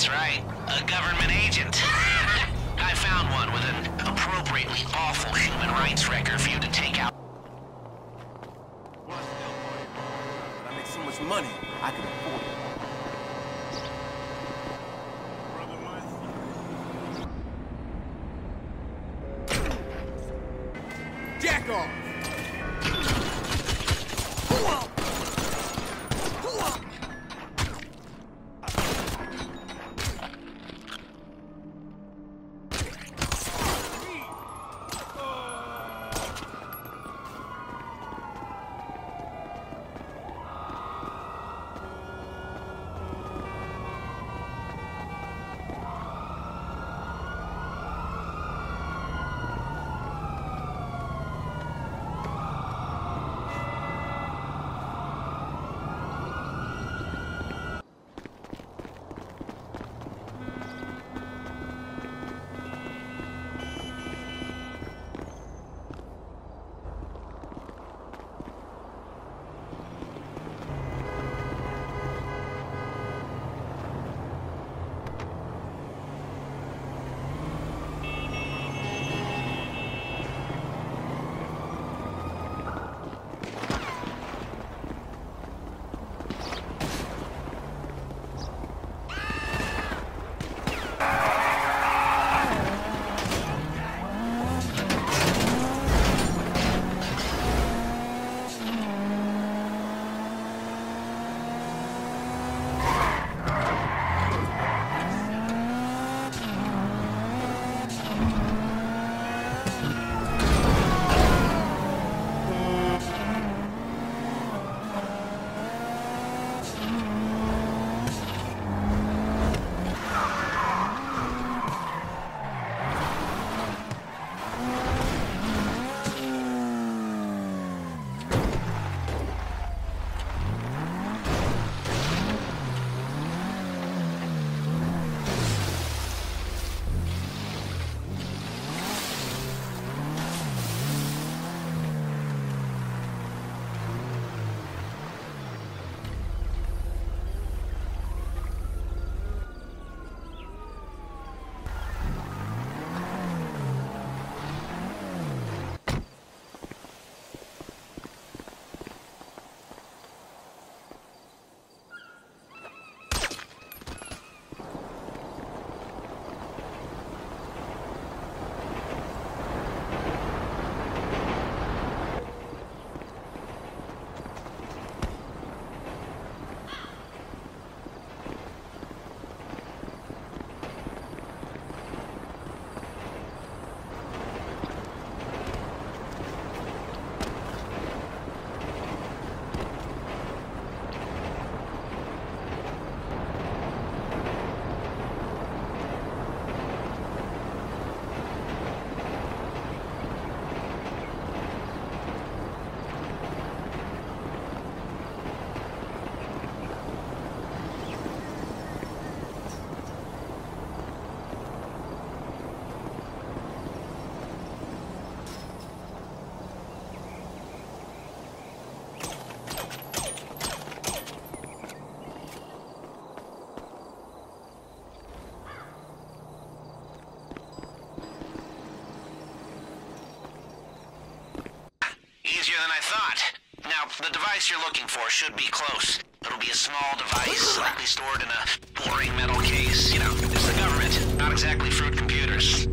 That's right. A government agent. I found one with an appropriately awful human rights record for you to take out. I make so much money, I can than I thought. Now, the device you're looking for should be close. It'll be a small device, likely stored in a boring metal case. You know, it's the government, not exactly fruit computers.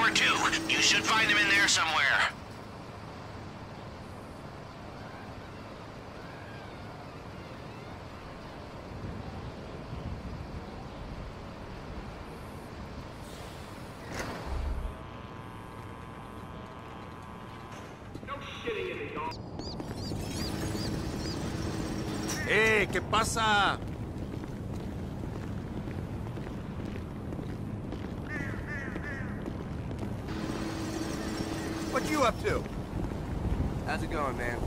Tower 2. You should find him in there somewhere. ¡Eh! ¿Qué pasa? You up to? How's it going, man?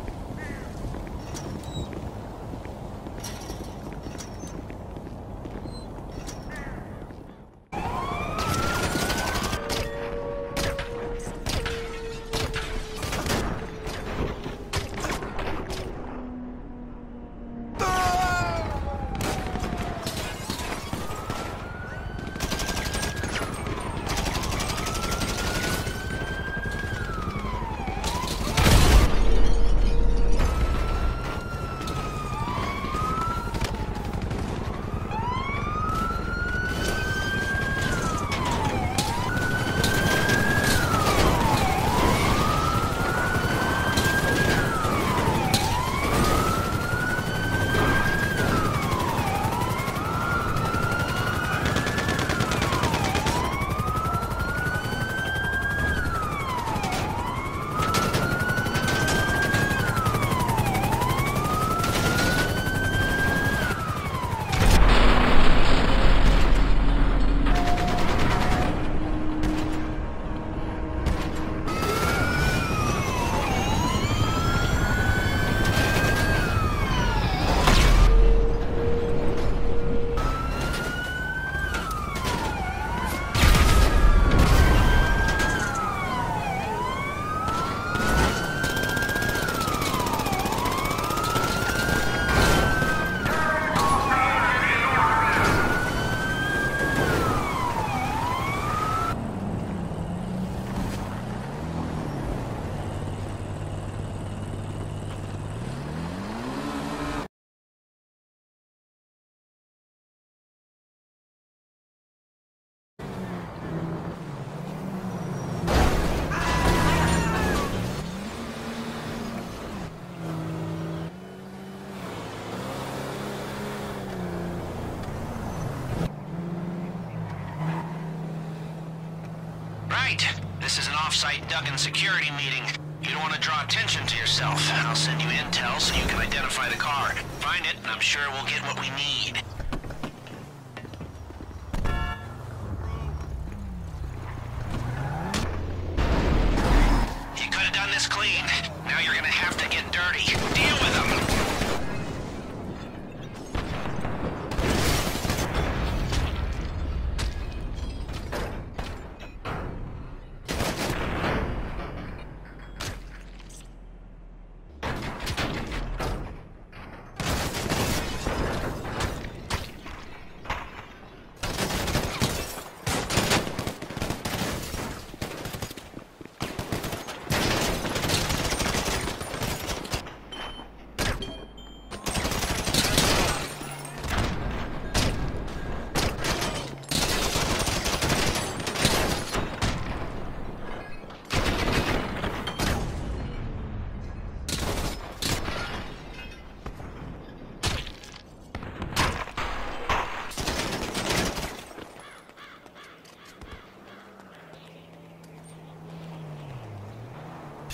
This is an off-site Duggan security meeting. You don't want to draw attention to yourself. I'll send you intel so you can identify the car. Find it, and I'm sure we'll get what we need. You could have done this clean. Now you're gonna have to get dirty. Deal with them.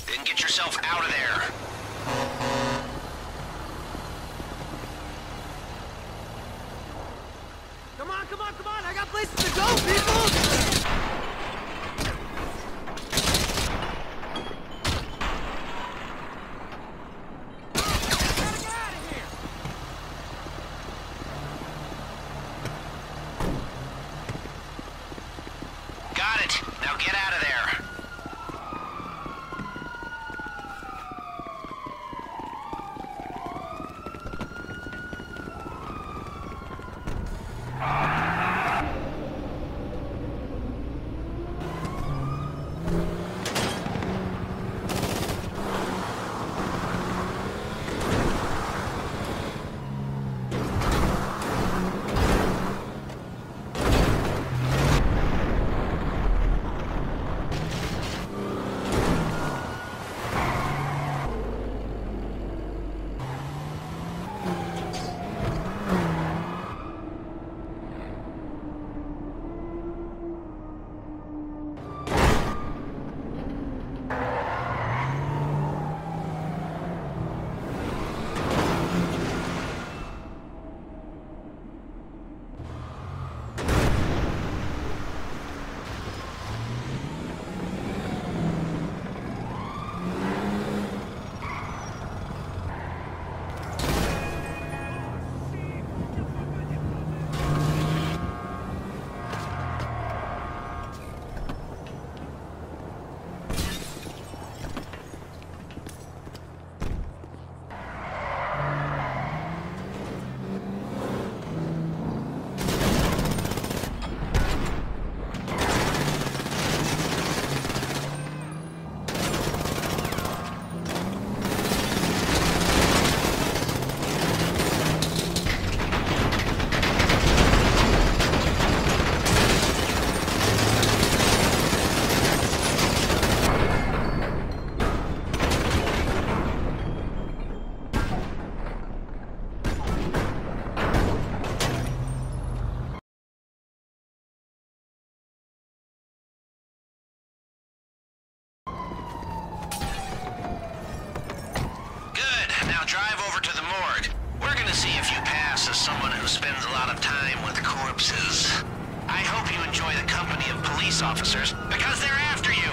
Then get yourself out of there. See if you pass as someone who spends a lot of time with corpses. I hope you enjoy the company of police officers, because they're after you!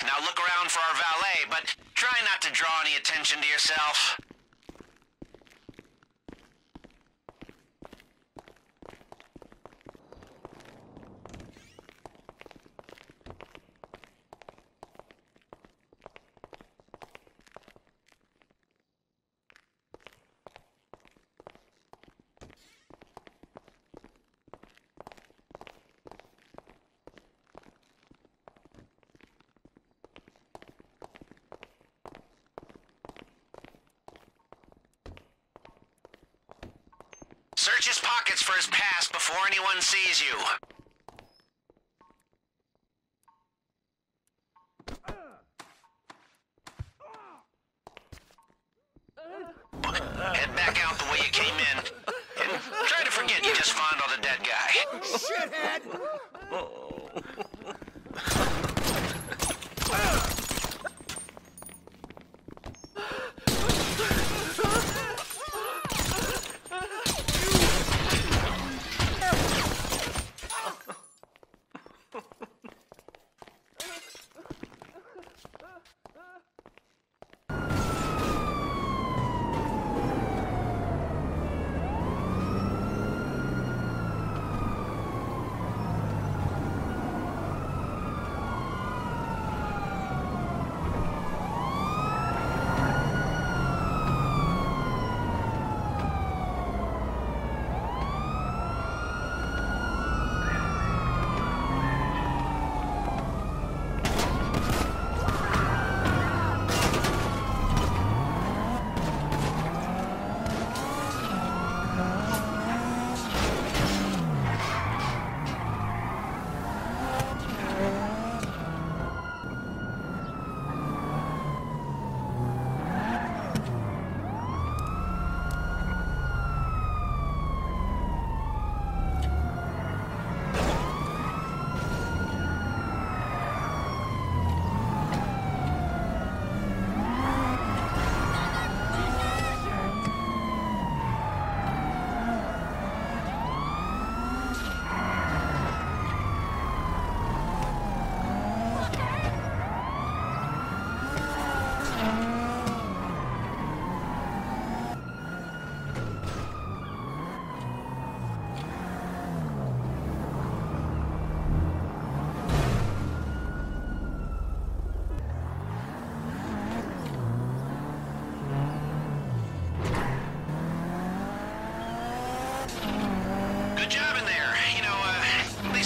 Now look around for our valet, but try not to draw any attention to yourself. Search his pockets for his past before anyone sees you.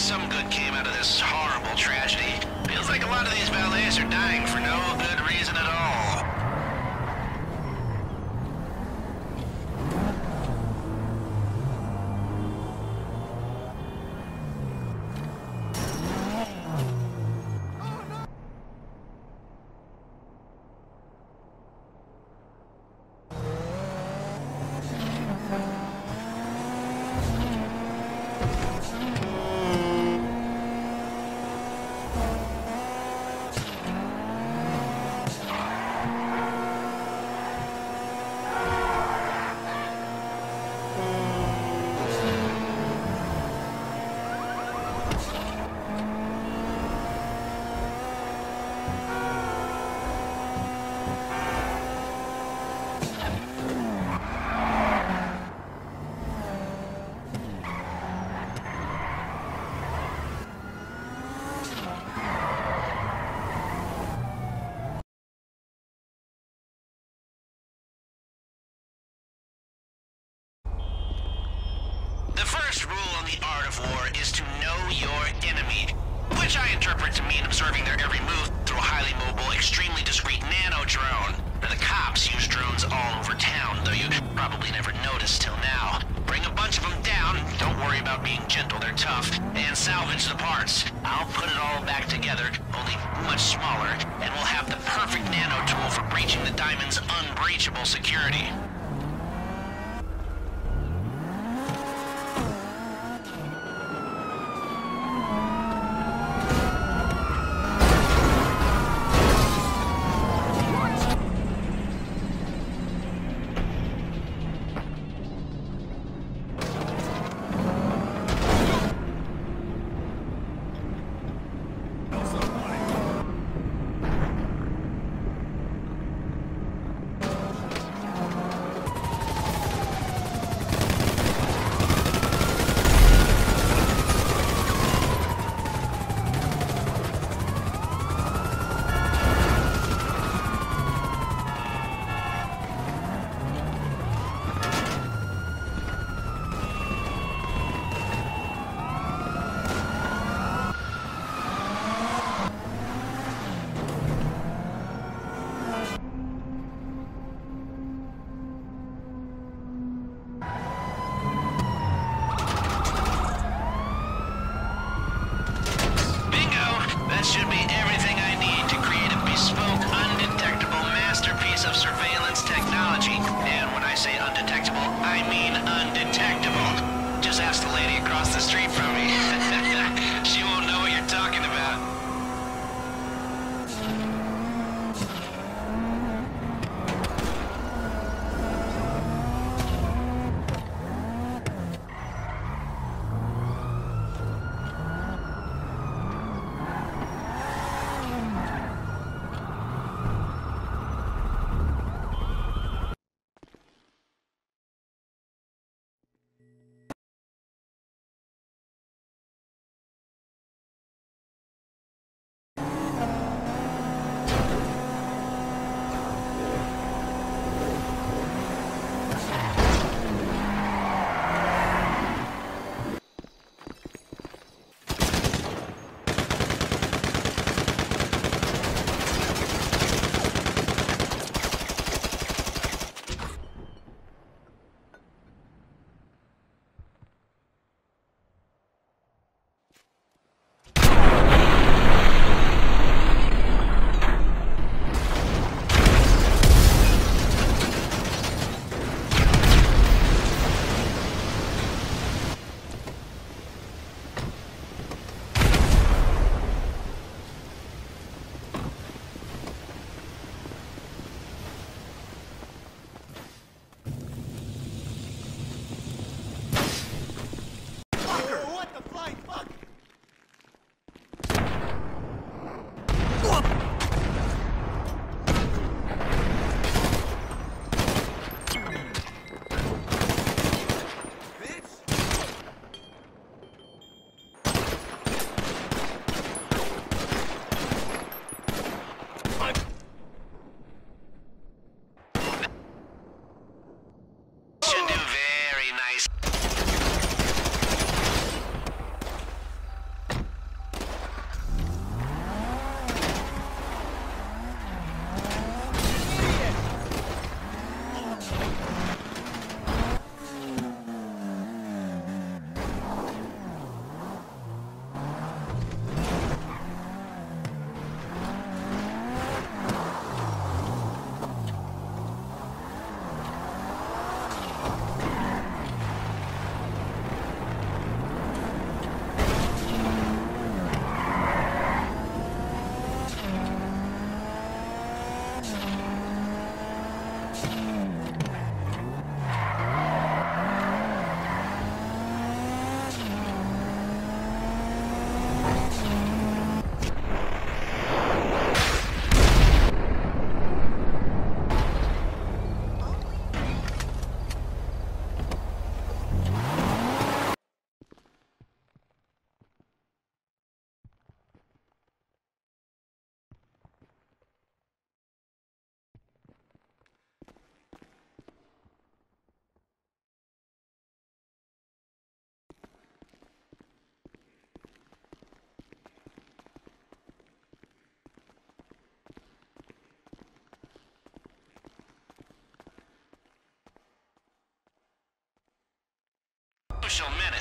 Some good came out of this horrible tragedy. Feels like a lot of these valets are dying for The art of war is to know your enemy, which which I interpret to mean observing their every move through a highly mobile, extremely discreet nano drone. Now, The cops use drones all over town, though you probably never noticed till now. Bring a bunch of them down, don't worry about being gentle, they're tough, and salvage the parts. I'll put it all back together, only much smaller, and we'll have the perfect nano tool for breaching the Diamond's unbreachable security.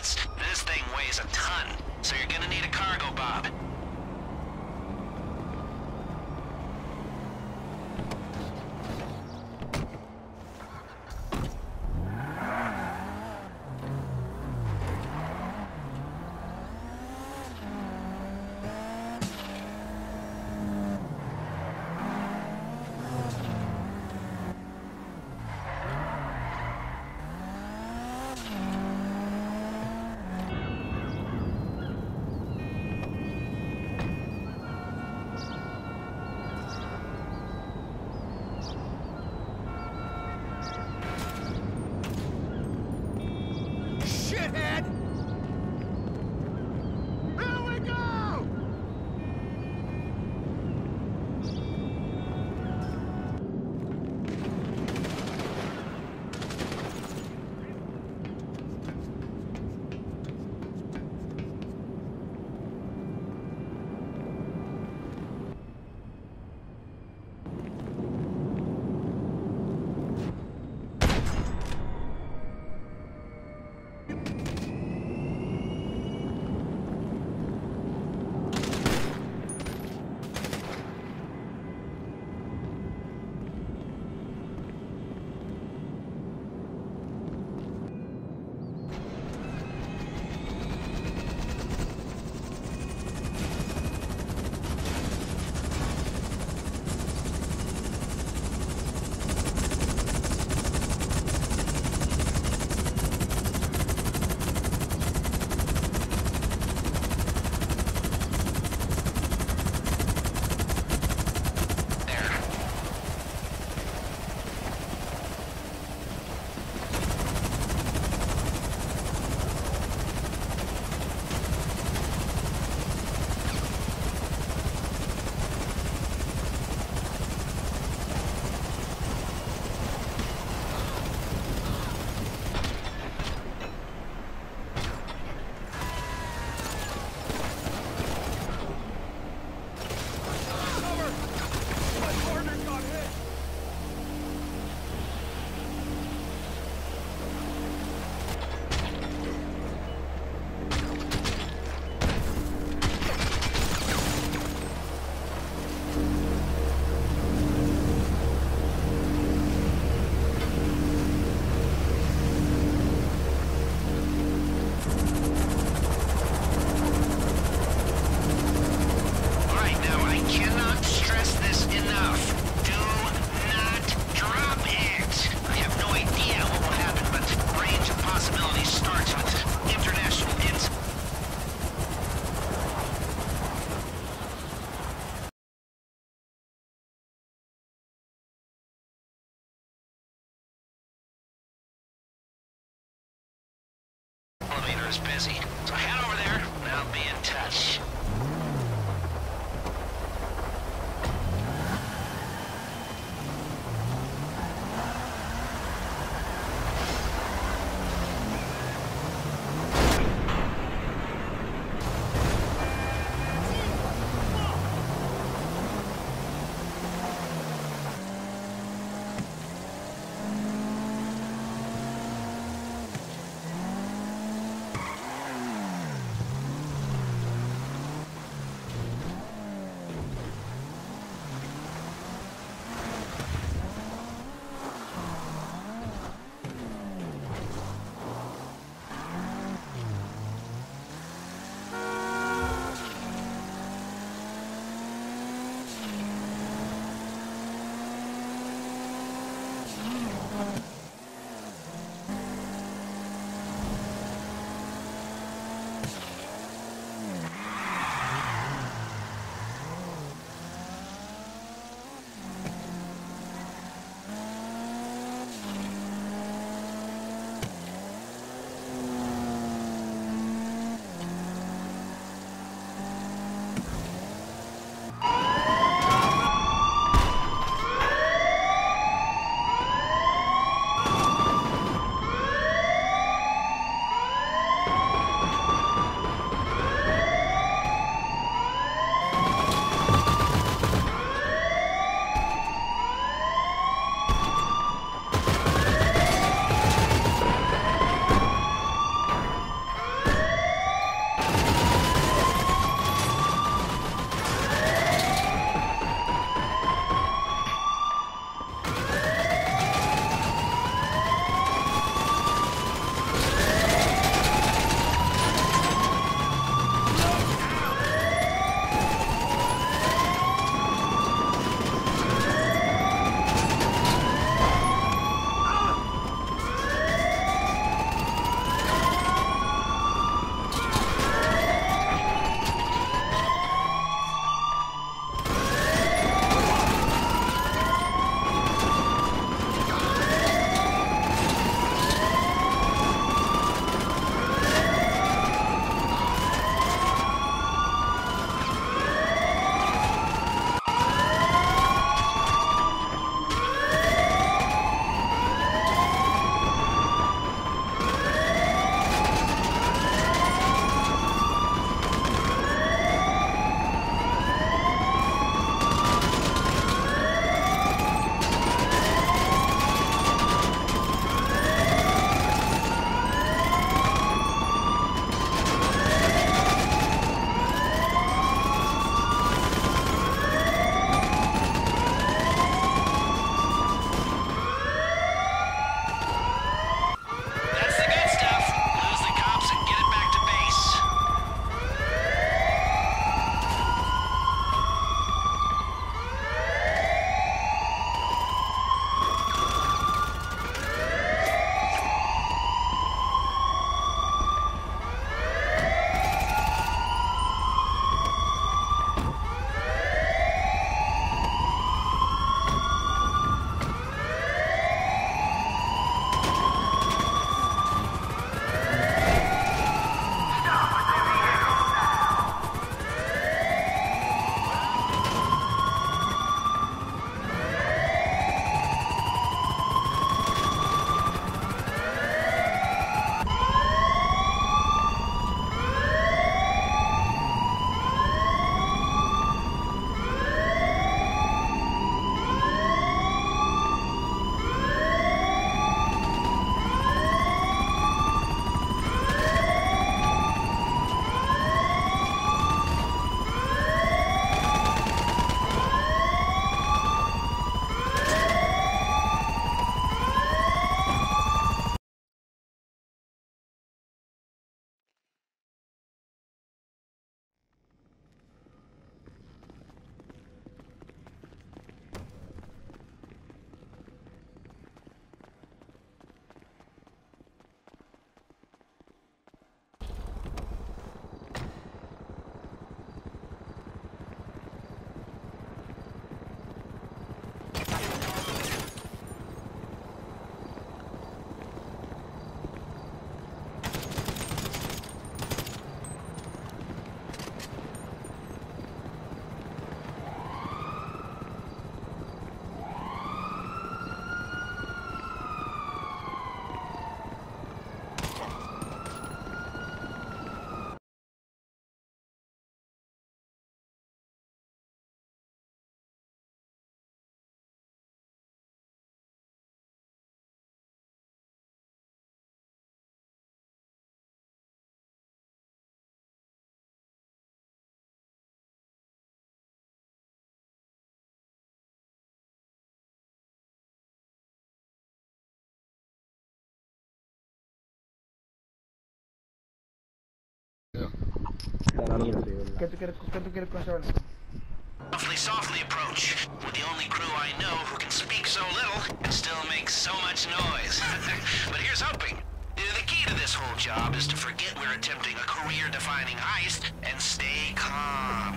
This thing weighs a ton, so you're gonna need a Cargobob. is busy, so head over. ¿Qué tú quieres, qué tú quieres con? Softly, softly approach. With the only crew I know who can speak so little and still make so much noise. but here's hoping. The key to this whole job is to forget we're attempting a career-defining heist and stay calm.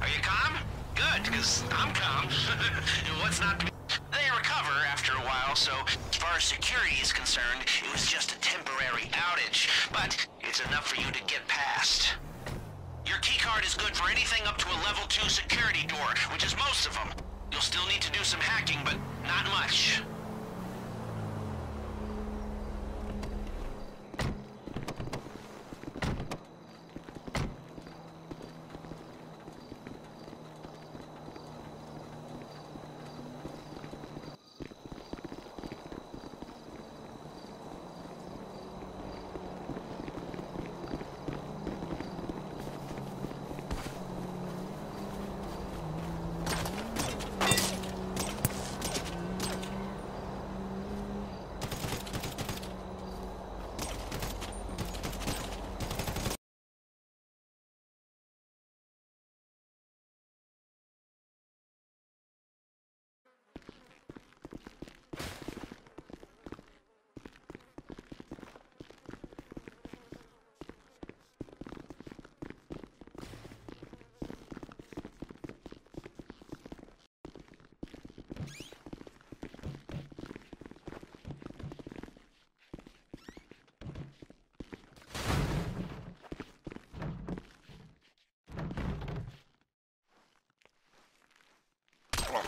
Are you calm? Good, because I'm calm. What's not to be... They recover after a while, so as far as security is concerned, it was just a temporary outage. But it's enough for you to get past. Your keycard is good for anything up to a level 2 security door, which is most of them. You'll still need to do some hacking, but not much.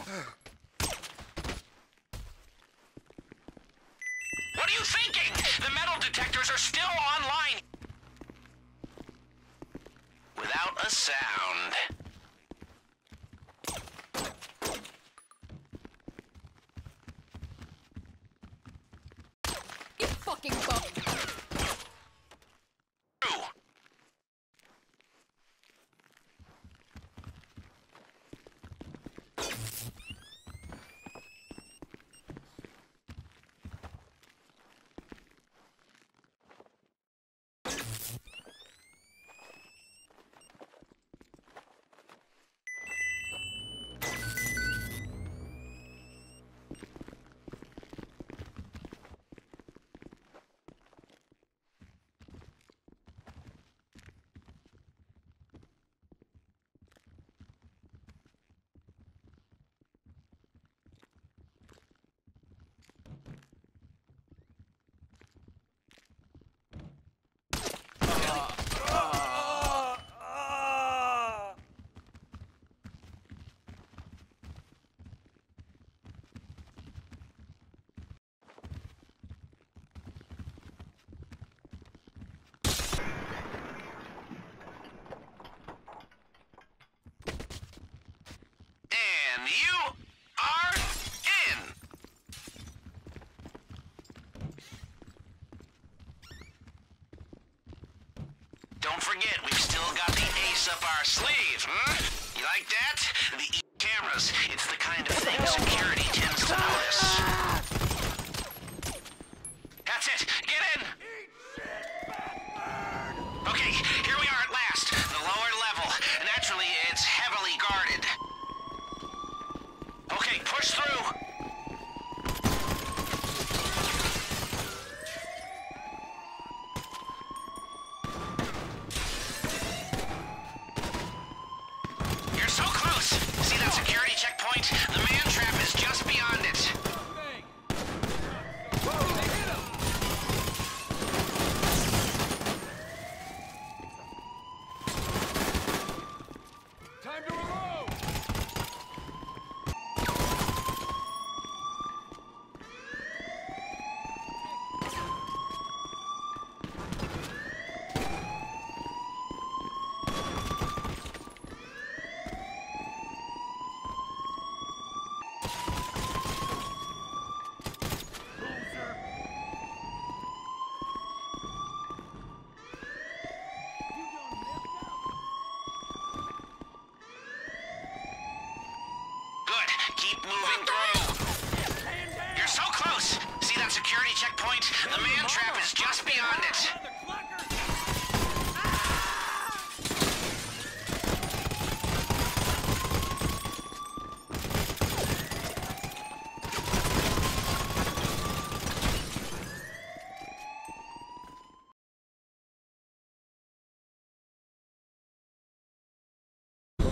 What are you thinking? The metal detectors are still online. Without a sound. You fucking bum. True. And you are in. Don't forget, we've still got up our sleeve, hmm? You like that? The e cameras. It's the kind of thing security tends to notice. miles beyond it.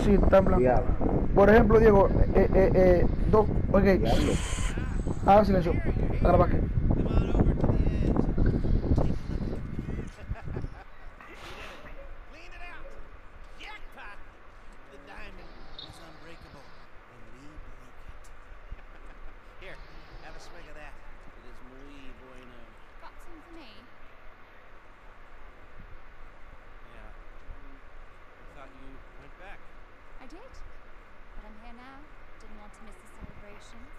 Sí, tabla. Por ejemplo, Diego, eh, eh, eh, dos, ok. Ah, silencio. A la. Did. But I'm here now. Didn't want to miss the celebrations.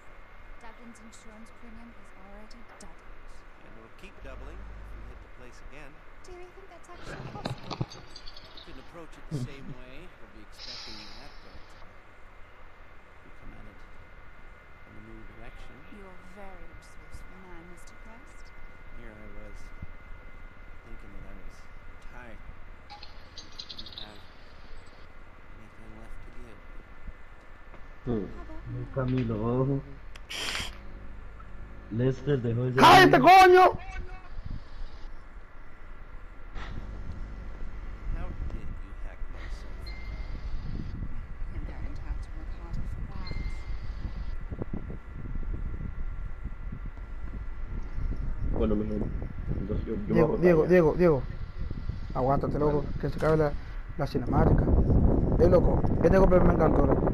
Duggan's insurance premium has already doubled. And we'll keep doubling if we hit the place again. Do you think that's actually possible? Couldn't approach it the same way. We'll be expecting that, but we come at it from a new direction. You're a very resourceful man, Mr. Crest. Here I was, thinking that I was tired. Mm. Camilo. Lester dejó el. ¡Cállate, coño! Bueno, mi gente. Diego, Diego, Diego, Diego, Aguántate, loco, que se acabe la, la cinemática. Eh, loco, este golpe me encantó, loco.